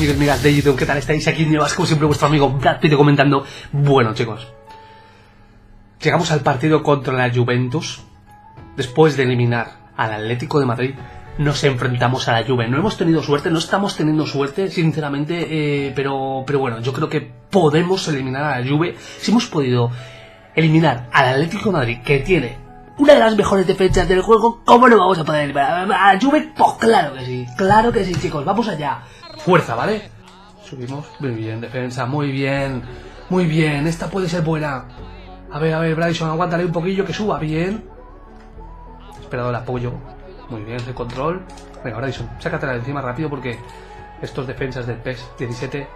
amigos, amigas de YouTube, ¿qué tal estáis? Aquí nuevas, como siempre, vuestro amigo Brad Pitt comentando. Bueno, chicos, llegamos al partido contra la Juventus. Después de eliminar al Atlético de Madrid, nos enfrentamos a la Juve. No hemos tenido suerte, no estamos teniendo suerte, sinceramente, eh, pero, pero bueno, yo creo que podemos eliminar a la Juve. Si hemos podido eliminar al Atlético de Madrid, que tiene una de las mejores defensas del juego, ¿cómo no vamos a poder eliminar a la Juve? Pues claro que sí, claro que sí, chicos, vamos allá. Fuerza, ¿vale? Subimos, muy bien, defensa, muy bien, muy bien, esta puede ser buena. A ver, a ver, Bryson, aguántale un poquillo que suba, bien. Esperado el apoyo, muy bien, el control. Venga, Bryson, sácatela de encima rápido porque estos defensas del PES 17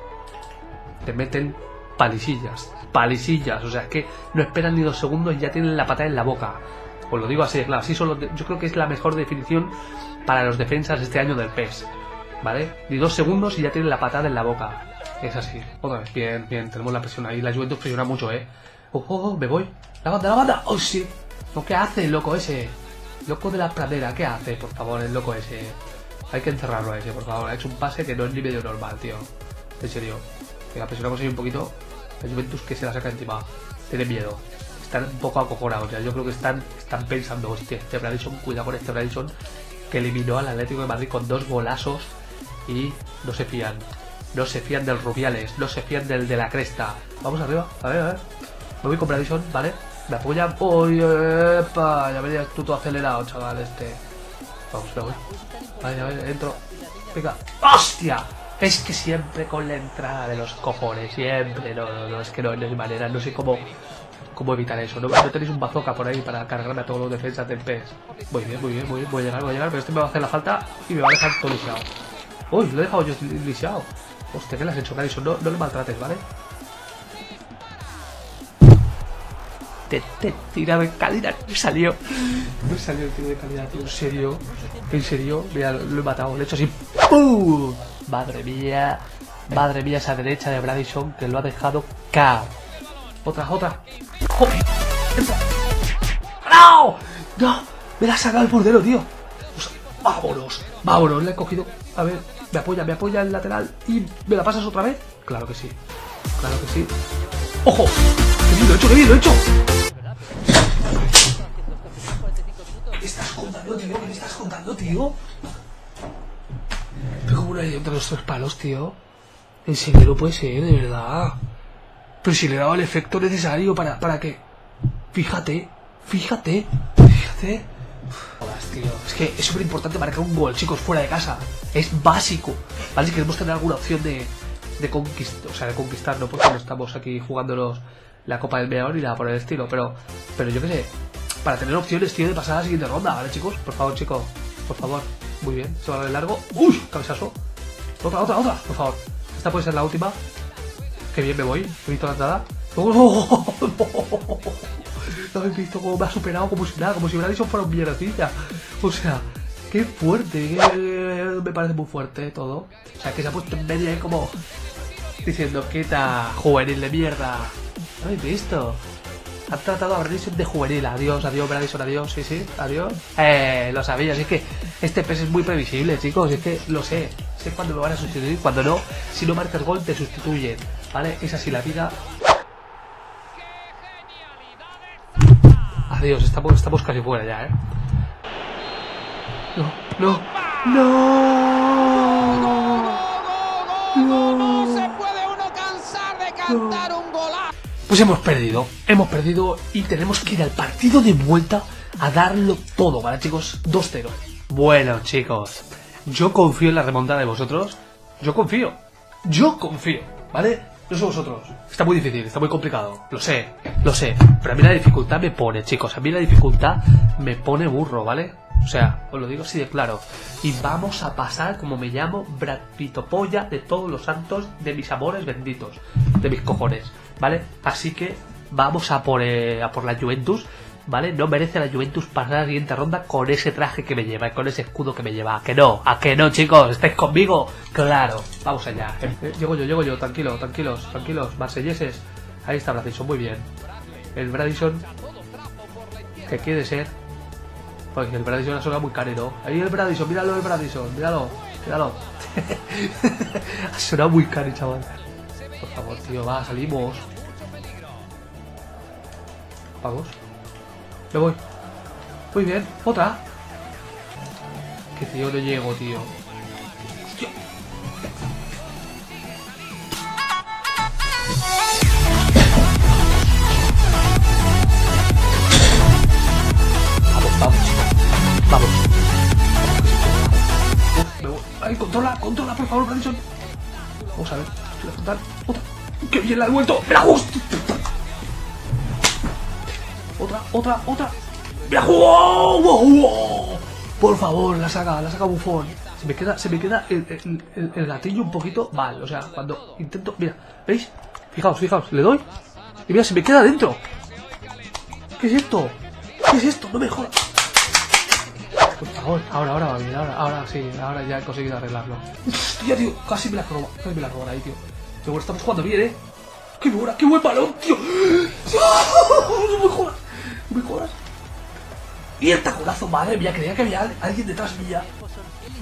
te meten palisillas, palisillas, o sea, que no esperan ni dos segundos y ya tienen la patada en la boca. Os lo digo así, claro, así solo, yo creo que es la mejor definición para los defensas este año del PES. ¿Vale? Ni dos segundos y ya tienen la patada en la boca. Es así. Otra bien, bien, tenemos la presión ahí. La Juventus presiona mucho, ¿eh? Oh, oh, me voy. La banda, la banda. Oh, sí. No, ¿qué hace el loco ese? Loco de la pradera, ¿qué hace, por favor, el loco ese? Hay que encerrarlo a ese, por favor. Ha hecho un pase que no es ni medio normal, tío. En serio. Venga, presionamos ahí un poquito. La Juventus que se la saca encima. Tiene miedo. Están un poco acojonados. Ya. Yo creo que están, están pensando, hostia, este Bradison, cuidado con este Bradison, que eliminó al Atlético de Madrid con dos golazos y no se fían. No se fían del Rubiales, no se fían del de la cresta. Vamos arriba, a ver, a ver. Me voy con Bradison, ¿vale? Me apoyan. ¡Uy, epa! Ya venías tú todo acelerado, chaval, este. Vamos, me voy. Vale, a ver, entro. Venga. ¡Hostia! Es que siempre con la entrada de los cojones, siempre. No, no, no, es que no, no hay manera. No sé cómo, cómo evitar eso. No, no tenéis un bazooka por ahí para cargarme a todos los defensas del PES. Muy bien, muy bien, muy bien. Voy a llegar, voy a llegar, pero este me va a hacer la falta y me va a dejar todo. Uy, lo he dejado yo lisiado. Hostia, ¿qué le has hecho, Garrison? No, no le maltrates, ¿vale? Te, te, tira de calidad. No salió. No salió el tiro de calidad, tío. En serio. En serio. Mira, lo he matado. Le he hecho así. ¡Pum! Madre mía. Madre mía, esa derecha de Bradison que lo ha dejado cao. Otra, otra. ¡Joder! ¡No! ¡No! Me la ha sacado el portero, tío. vámonos. Vámonos. Le he cogido. A ver, me apoya, me apoya el lateral y me la pasas otra vez. Claro que sí. Claro que sí. ¡Ojo! ¡Qué bien lo he hecho, lo he hecho! ¿Qué estás contando, tío? ¿Qué me estás contando, tío? Pero como una entre los tres palos, tío. En serio, puede ser, de verdad. Pero si le dado el efecto necesario para, para que... Fíjate, fíjate, fíjate. Es que es súper importante marcar un gol, chicos, fuera de casa. Es básico. ¿Vale? Si queremos tener alguna opción de, de conquistar, o sea, de conquistar, no porque no estamos aquí jugándonos la Copa del Meador y nada por el estilo, pero, pero yo qué sé, para tener opciones, tío, de pasar a la siguiente ronda, ¿vale, chicos? Por favor, chicos, por favor. Muy bien, se va a el largo. ¡Uy! Cabezazo. Otra, otra, otra, por favor. Esta puede ser la última. Qué bien me voy. He visto la entrada. ¡Oh! ¿No habéis visto cómo me ha superado como si nada? Como si Bradison fuera un mierdecilla. O sea, qué fuerte. Qué... Me parece muy fuerte todo. O sea, que se ha puesto en medio ahí como diciendo, quita, juvenil de mierda. ¿No habéis visto? Han tratado a Bradison de juvenil. Adiós, adiós, Bradison, adiós. Sí, sí, adiós. Eh, lo sabía. Es que este pez es muy previsible, chicos. Es que lo sé. Sé cuándo me van a sustituir, cuando no. Si no marcas gol, te sustituyen. ¿Vale? Es así la vida. Adiós, estamos, estamos casi fuera ya, ¿eh? No, no, no. No se puede uno cansar de cantar un golazo. Pues hemos perdido, hemos perdido y tenemos que ir al partido de vuelta a darlo todo, ¿vale, chicos? 2-0. Bueno, chicos, yo confío en la remontada de vosotros. Yo confío. Yo confío, ¿vale? No sé vosotros. Está muy difícil, está muy complicado. Lo sé, lo sé. Pero a mí la dificultad me pone, chicos. A mí la dificultad me pone burro, ¿vale? O sea, os lo digo así de claro. Y vamos a pasar, como me llamo, Brad Polla de todos los santos de mis amores benditos. De mis cojones, ¿vale? Así que vamos a por, eh, a por la Juventus. ¿Vale? No merece la Juventus pasar la siguiente ronda con ese traje que me lleva con ese escudo que me lleva. ¿A que no? ¿A que no, chicos? ¿Estáis conmigo? Claro. Vamos allá. Eh, llego yo, llego yo. Tranquilo, tranquilos, tranquilos. Marselleses. Ahí está Bradison, muy bien. El Bradison que quiere ser. Porque el Bradison ha sonado muy carero. Ahí el Bradison, míralo el Bradison, míralo, míralo. ha sonado muy caro, chaval. Por favor, tío, va, salimos. Vamos. Me voy. Muy bien, otra. Que tío, no llego, tío. Vamos, vamos. Vamos. Ay, controla, controla, por favor, Madison. Vamos a ver. Otra. ¡Qué bien la he vuelto! ¡Me la justo! Otra, otra, otra. ¡Me la jugó! Por favor, la saca, la saca bufón. Se me queda, se me queda el, el- gatillo un poquito mal. O sea, cuando intento. Mira, ¿veis? Fijaos, fijaos, le doy. Y mira, se me queda dentro. ¿Qué es esto? ¿Qué es esto? No me jodas. Por favor, ahora, ahora va bien, ahora, ahora sí, ahora ya he conseguido arreglarlo. Hostia, tío, casi me la roba, casi me la roban ahí, tío. Pero bueno, estamos jugando bien, eh. ¡Qué buena, qué buen balón, tío! ¡No me jodas! Y el tacolazo, madre mía, creía que había al- alguien detrás mía.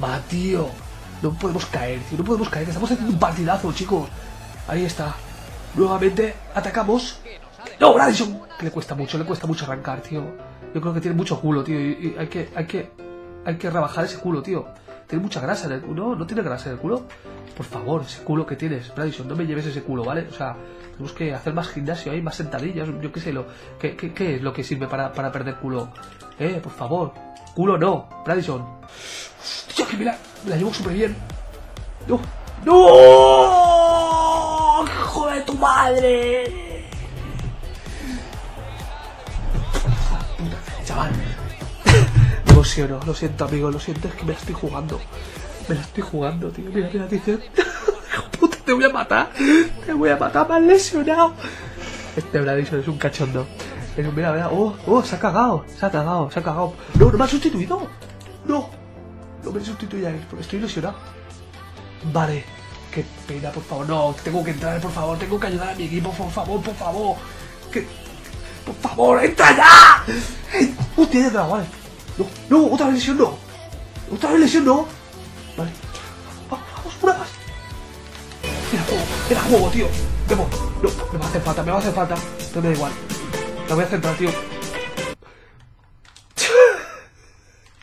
Va, tío. No podemos caer, tío, no podemos caer. Estamos haciendo un partidazo, chicos. Ahí está. Nuevamente atacamos. No, Bradison. Que le cuesta mucho, le cuesta mucho arrancar, tío. Yo creo que tiene mucho culo, tío. Y hay que, hay que, hay que rebajar ese culo, tío. Tiene mucha grasa en el culo. ¿No tiene grasa en el culo? Por favor, ese culo que tienes, Bradison, no me lleves ese culo, ¿vale? O sea, tenemos que hacer más gimnasio ahí, más sentadillas. Yo qué sé, lo, ¿qué, es lo que sirve para, para perder culo? Eh, por favor. Culo no, Bradison. Hostia, que me la, la llevo súper bien. ¡No! ¡No! ¡Hijo de tu madre! Lo siento, amigo, lo siento, es que me la estoy jugando. Me la estoy jugando, tío. Mira, mira, dice. Puta, te voy a matar. Te voy a matar, me has lesionado. Este Bradison es un cachondo. Un- mira, mira, oh, oh, se ha cagado, se ha cagado, se ha cagado. No, no me ha sustituido. No, no me sustituyáis porque estoy lesionado. Vale, qué pena, por favor. No, tengo que entrar, por favor. Tengo que ayudar a mi equipo, por favor, por favor. Por favor, entra ya. Hostia, ya vale. No, no, otra vez lesión no. Otra lesión no. Vale. Vamos, vamos, una más. Era juego, era juego, tío. Voy. No, me va a hacer falta, me va a hacer falta. Pero me da igual. Me voy a centrar, tío.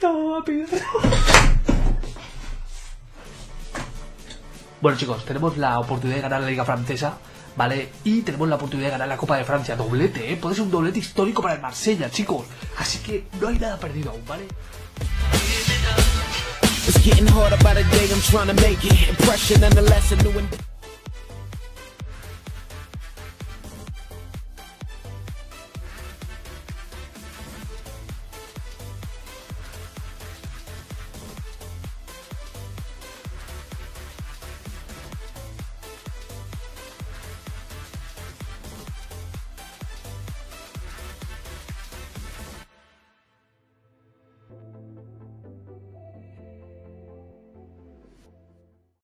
No. Bueno chicos, tenemos la oportunidad de ganar la Liga Francesa, ¿vale? Y tenemos la oportunidad de ganar la Copa de Francia, doblete, ¿eh? Puede ser un doblete histórico para el Marsella, chicos. Así que no hay nada perdido aún, ¿vale? It's getting harder by the day I'm trying to make it. Impression and the lesson new and